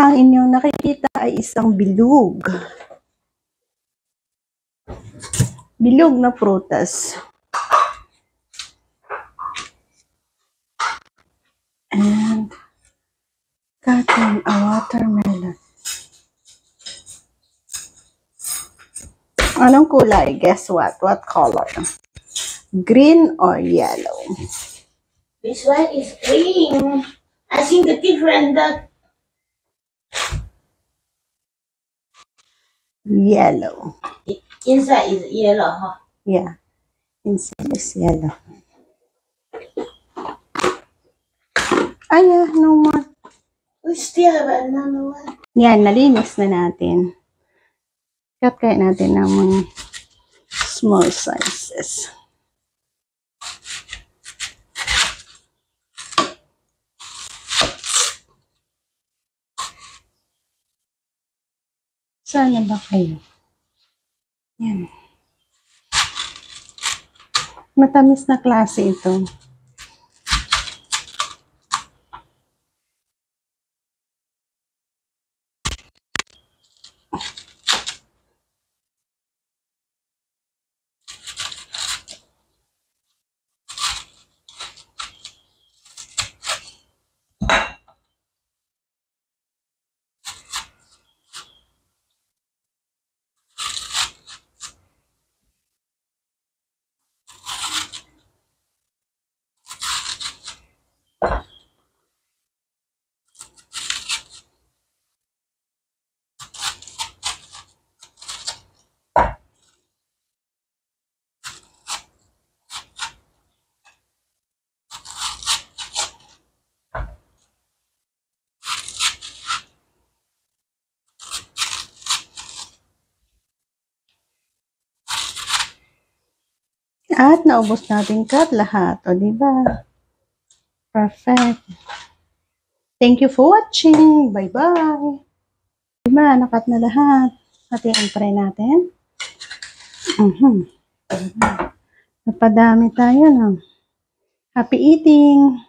Ang inyong nakikita ay isang bilog. Bilog na prutas. And cotton, a watermelon. Anong kulay? Guess what? What color? Green or yellow? This one is green. I think the different the Yellow. inside is yellow, huh? Yeah. Inside is yellow. Ay, ah, no more. We still have another one. Yan, nalinis na natin. Cut kaya natin ng mga small sizes. Sana ba kayo? Yan. Matamis na klase ito. At naubos natin cut lahat. O, di ba? Perfect. Thank you for watching. Bye-bye. Di ba? Nakat na lahat. Hatiin pa rin natin. Mhm. Napadami tayo, no? Happy eating!